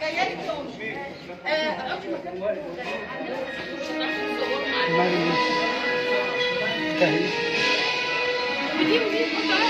ganhei tons. É, a última. Pergunta, a minha pessoa, Pedimos isso é para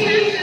Yeah.